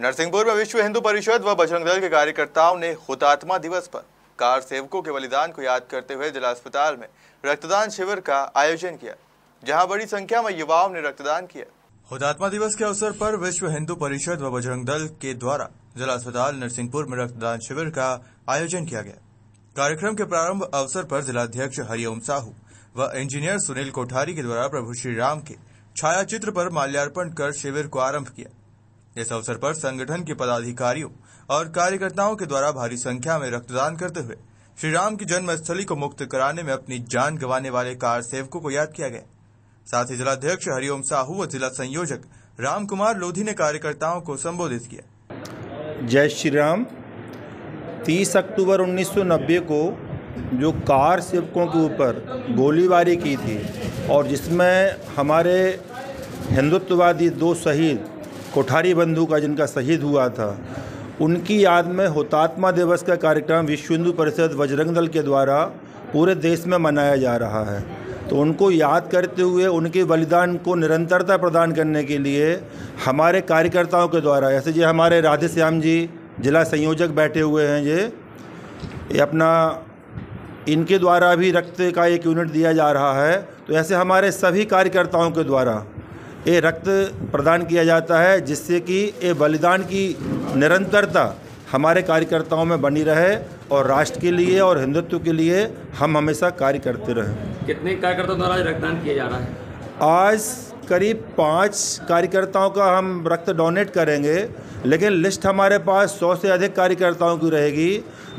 नरसिंहपुर में विश्व हिंदू परिषद व बजरंग दल के कार्यकर्ताओं ने हुतात्मा दिवस पर कार सेवकों के बलिदान को याद करते हुए जिला अस्पताल में रक्तदान शिविर का आयोजन किया, जहाँ बड़ी संख्या में युवाओं ने रक्तदान किया। हुतात्मा दिवस के अवसर पर विश्व हिंदू परिषद व बजरंग दल के द्वारा जिला अस्पताल नरसिंहपुर में रक्तदान शिविर का आयोजन किया गया। कार्यक्रम के प्रारंभ अवसर पर जिलाध्यक्ष हरिओम साहू व इंजीनियर सुनील कोठारी के द्वारा प्रभु श्री राम के छाया चित्र पर माल्यार्पण कर शिविर को आरंभ किया। इस अवसर पर संगठन के पदाधिकारियों और कार्यकर्ताओं के द्वारा भारी संख्या में रक्तदान करते हुए श्री राम की जन्मस्थली को मुक्त कराने में अपनी जान गंवाने वाले कार सेवकों को याद किया गया। साथ ही जिलाध्यक्ष हरिओम साहू व जिला संयोजक राम कुमार लोधी ने कार्यकर्ताओं को संबोधित किया। जय श्री राम। 30 अक्टूबर 1990 को जो कार सेवकों के ऊपर गोलीबारी की थी और जिसमें हमारे हिंदुत्ववादी दो शहीद कोठारी बंधु का जिनका शहीद हुआ था, उनकी याद में हुतात्मा दिवस का कार्यक्रम विश्व हिंदू परिषद बजरंग दल के द्वारा पूरे देश में मनाया जा रहा है। तो उनको याद करते हुए उनके बलिदान को निरंतरता प्रदान करने के लिए हमारे कार्यकर्ताओं के द्वारा, ऐसे जी हमारे राधे श्याम जी, जिला संयोजक बैठे हुए हैं ये ये अपना इनके द्वारा भी रक्त का एक यूनिट दिया जा रहा है। तो ऐसे हमारे सभी कार्यकर्ताओं के द्वारा ये रक्त प्रदान किया जाता है जिससे कि ये बलिदान की निरंतरता हमारे कार्यकर्ताओं में बनी रहे और राष्ट्र के लिए और हिंदुत्व के लिए हम हमेशा कार्य करते रहें। कितने कार्यकर्ताओं द्वारा रक्तदान किया जा रहा है? आज करीब पाँच कार्यकर्ताओं का हम रक्त डोनेट करेंगे लेकिन लिस्ट हमारे पास सौ से अधिक कार्यकर्ताओं की रहेगी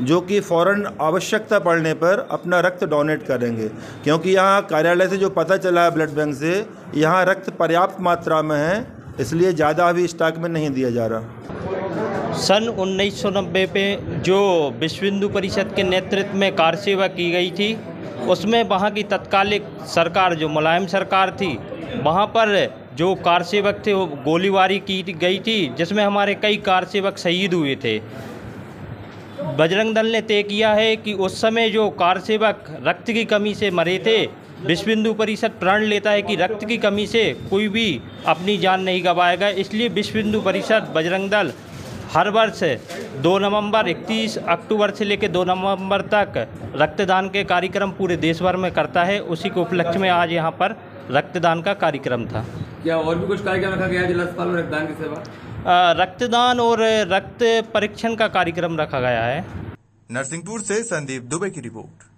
जो कि फ़ौरन आवश्यकता पड़ने पर अपना रक्त डोनेट करेंगे क्योंकि यहाँ कार्यालय से जो पता चला है ब्लड बैंक से यहाँ रक्त पर्याप्त मात्रा में है, इसलिए ज़्यादा अभी स्टॉक में नहीं दिया जा रहा। सन 1990 पे जो विश्व हिंदू परिषद के नेतृत्व में कार सेवा की गई थी, उसमें वहाँ की तत्कालिक सरकार, जो मुलायम सरकार थी, वहाँ पर जो कार सेवक थे, वो गोलीबारी की गई थी, जिसमें हमारे कई कार सेवक शहीद हुए थे। बजरंग दल ने तय किया है कि उस समय जो कार सेवक रक्त की कमी से मरे थे विश्व हिंदू परिषद प्रण लेता है कि रक्त की कमी से कोई भी अपनी जान नहीं गंवाएगा। इसलिए विश्व हिंदू परिषद बजरंग दल हर वर्ष दो नवंबर 31 अक्टूबर से लेकर दो नवंबर तक रक्तदान के कार्यक्रम पूरे देश भर में करता है। उसी के उपलक्ष्य में आज यहाँ पर रक्तदान का कार्यक्रम था। क्या और भी कुछ कार्यक्रम रखा गया है जिला अस्पताल में रक्तदान की सेवा? रक्तदान और रक्त परीक्षण का कार्यक्रम रखा गया है। नरसिंहपुर से संदीप दुबे की रिपोर्ट।